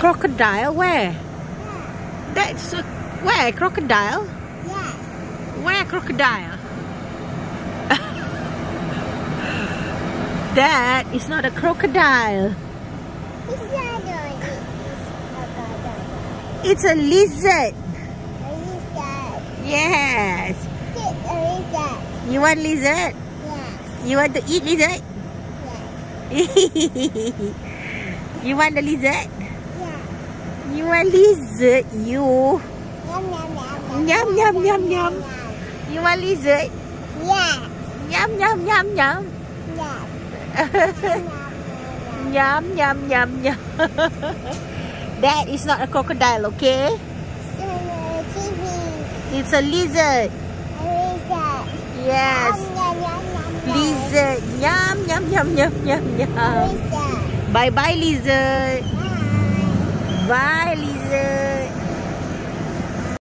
Crocodile? Where? That's a, where? Crocodile? Yes. Where crocodile? that is not a crocodile. This shadow is crocodile. It's a lizard. A lizard. Yes. It's a lizard. You want lizard? Yes. You want to eat lizard? Yes. you want the lizard? You want lizard? You. Yum yum yum. Yum. You want lizard? Yes. Yum, yum, yum, yum. Yes. Yum yum yum. yum, that is not a crocodile, okay? It's a lizard. A lizard. Yes. Yum yum yum yum. Lizard. Yum, yum, yum, yum, yum, yum. Lizard. Bye-bye, lizard. Bye. Bye.